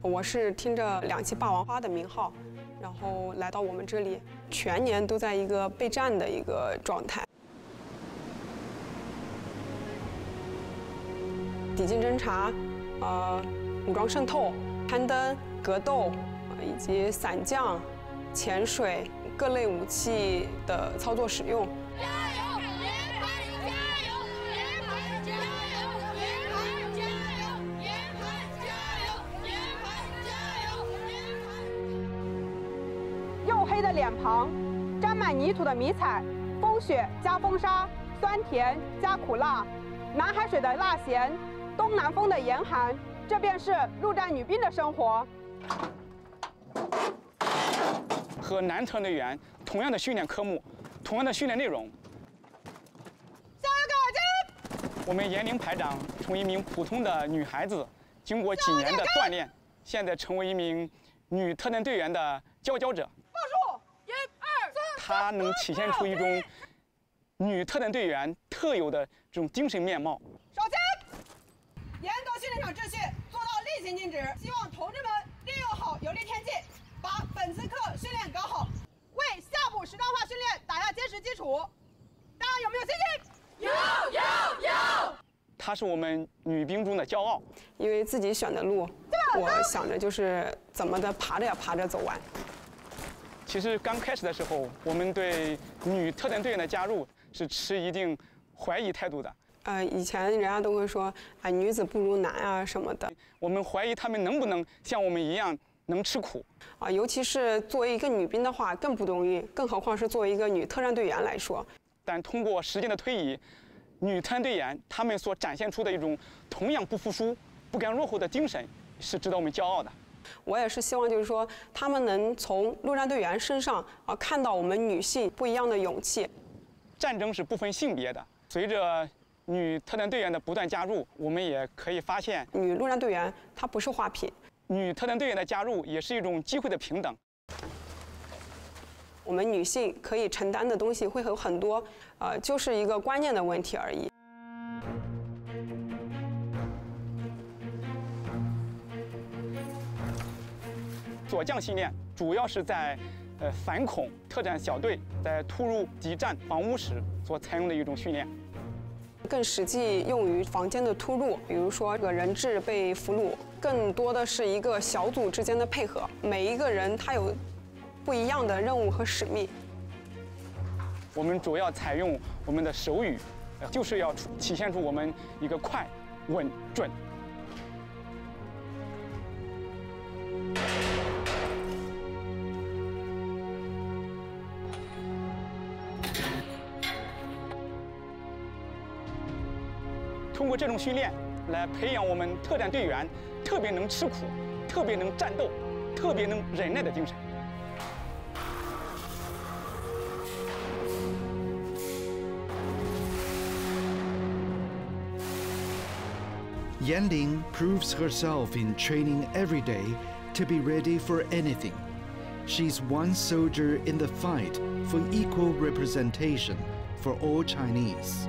我是听着两栖霸王花的名号，然后来到我们这里，全年都在一个备战的一个状态。抵近侦察，呃，武装渗透、攀登、格斗，以及伞降、潜水各类武器的操作使用。的脸庞，沾满泥土的迷彩，风雪加风沙，酸甜加苦辣，南海水的辣咸。东南风的严寒，这便是陆战女兵的生活。和男团队员同样的训练科目，同样的训练内容。加油，我们严玲排长从一名普通的女孩子，经过几年的锻炼，现在成为一名女特战队员的佼佼者。她能体现出一种女特战队员特有的这种精神面貌。首先。严格训练场秩序，做到令行禁止。希望同志们利用好有利天气，把本次课训练搞好，为下步实战化训练打下坚实基础。大家有没有信心？有有有！她是我们女兵中的骄傲，因为自己选的路，我想着就是怎么的爬着呀爬着走完。其实刚开始的时候，我们对女特战队员的加入是持一定怀疑态度的。呃，以前人家都会说啊，女子不如男啊什么的。我们怀疑他们能不能像我们一样能吃苦啊，尤其是作为一个女兵的话更不容易，更何况是作为一个女特战队员来说。但通过时间的推移，女特战队员她们所展现出的一种同样不服输、不甘落后的精神，是值得我们骄傲的。我也是希望，就是说他们能从陆战队员身上啊看到我们女性不一样的勇气。战争是不分性别的，随着。女特战队员的不断加入，我们也可以发现，女陆战队员她不是花瓶。女特战队员的加入也是一种机会的平等。我们女性可以承担的东西会有很多，呃，就是一个观念的问题而已。左将训练主要是在，呃，反恐特战小队在突入敌占房屋时所采用的一种训练。更实际用于房间的突入，比如说这个人质被俘虏，更多的是一个小组之间的配合。每一个人他有不一样的任务和使命。我们主要采用我们的手语，就是要体现出我们一个快、稳、准。通过这种训练，来培养我们特战队员特别能吃苦、特别能战斗、特别能忍耐的精神。Yan Ling proves herself in training every day to be ready for anything. She's one soldier in the fight for equal representation for all Chinese.